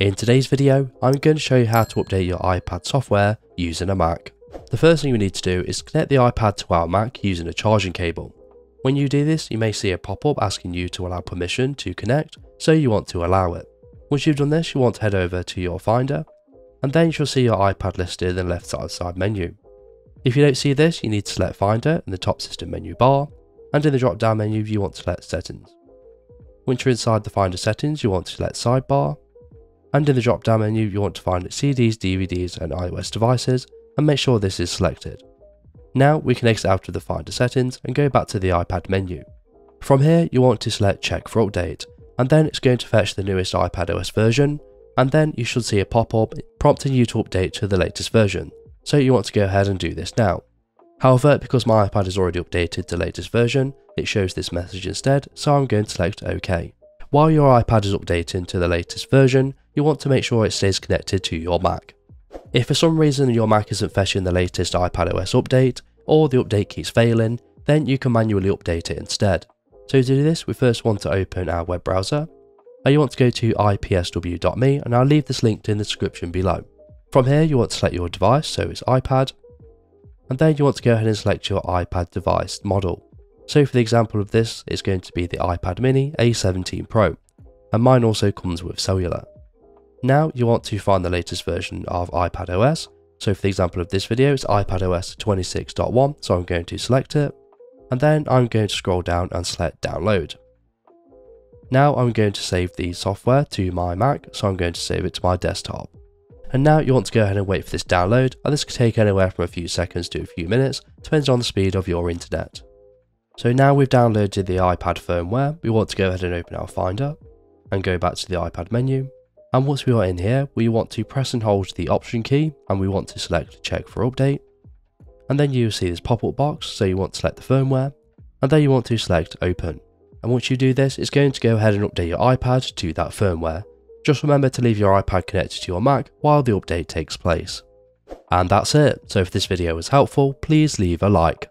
In today's video, I'm going to show you how to update your iPad software using a Mac. The first thing we need to do is connect the iPad to our Mac using a charging cable. When you do this, you may see a pop-up asking you to allow permission to connect, so you want to allow it. Once you've done this, you want to head over to your Finder, and then you'll see your iPad listed in the left side side menu. If you don't see this, you need to select Finder in the top system menu bar, and in the drop down menu you want to select Settings. Once you're inside the Finder settings, you want to select Sidebar, and in the drop down menu you want to find CDs, DVDs and iOS devices and make sure this is selected. Now we can exit out of the Finder settings and go back to the iPad menu. From here you want to select check for update and then it's going to fetch the newest iPad OS version and then you should see a pop-up prompting you to update to the latest version. So you want to go ahead and do this now. However, because my iPad is already updated to the latest version, it shows this message instead, so I'm going to select OK. While your iPad is updating to the latest version, you want to make sure it stays connected to your Mac. If for some reason your Mac isn't fetching the latest iPadOS update, or the update keeps failing, then you can manually update it instead. So to do this, we first want to open our web browser, and you want to go to ipsw.me and I'll leave this linked in the description below. From here you want to select your device, so it's iPad, and then you want to go ahead and select your iPad device model. So for the example of this, it's going to be the iPad mini A17 Pro, and mine also comes with cellular. Now you want to find the latest version of iPadOS. So for the example of this video, it's iPadOS 26.1, so I'm going to select it. And then I'm going to scroll down and select download. Now I'm going to save the software to my Mac, so I'm going to save it to my desktop. And now you want to go ahead and wait for this download, and this could take anywhere from a few seconds to a few minutes, depends on the speed of your internet. So now we've downloaded the iPad firmware, we want to go ahead and open our Finder, and go back to the iPad menu, and once we are in here, we want to press and hold the option key and we want to select check for update. And then you will see this pop-up box, so you want to select the firmware, and then you want to select open. And once you do this, it's going to go ahead and update your iPad to that firmware. Just remember to leave your iPad connected to your Mac while the update takes place. And that's it, so if this video was helpful, please leave a like.